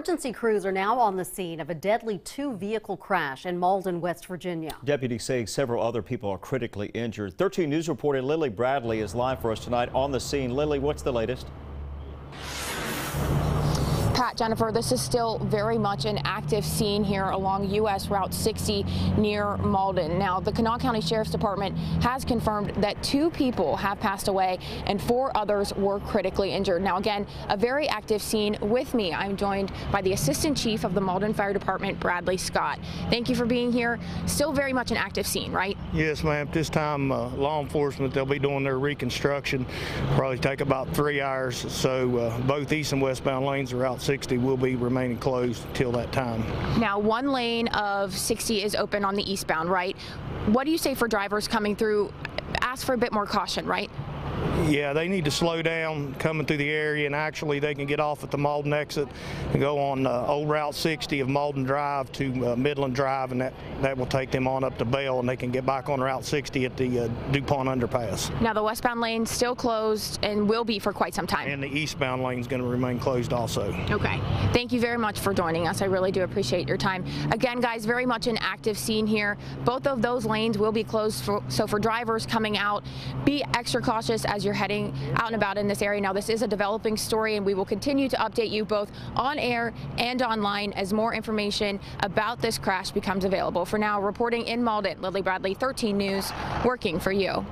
Emergency crews are now on the scene of a deadly two-vehicle crash in Malden, West Virginia. Deputies say several other people are critically injured. 13 News reporter Lily Bradley is live for us tonight on the scene. Lily, what's the latest? Pat, Jennifer, this is still very much an active scene here along U.S. Route 60 near Malden. Now, the Kanawha County Sheriff's Department has confirmed that two people have passed away and four others were critically injured. Now, again, a very active scene. With me, I'm joined by the Assistant Chief of the Malden Fire Department, Bradley Scott. Thank you for being here. Still very much an active scene, right? Yes, ma'am. This time, uh, law enforcement, they'll be doing their reconstruction. Probably take about three hours. So uh, both east and westbound lanes are Route 60 will be remaining closed till that time. Now, one lane of 60 is open on the eastbound, right? What do you say for drivers coming through? Ask for a bit more caution, right? Yeah, they need to slow down coming through the area, and actually they can get off at the Malden exit and go on uh, old Route 60 of Malden Drive to uh, Midland Drive, and that, that will take them on up to Belle, and they can get back on Route 60 at the uh, DuPont Underpass. Now, the westbound lane still closed and will be for quite some time. And the eastbound lane is going to remain closed also. Okay. Thank you very much for joining us. I really do appreciate your time. Again, guys, very much an active scene here. Both of those lanes will be closed, for, so for drivers coming out, be extra cautious as you're heading out and about in this area. Now, this is a developing story, and we will continue to update you both on air and online as more information about this crash becomes available. For now, reporting in Malden, Lily Bradley, 13 News, working for you.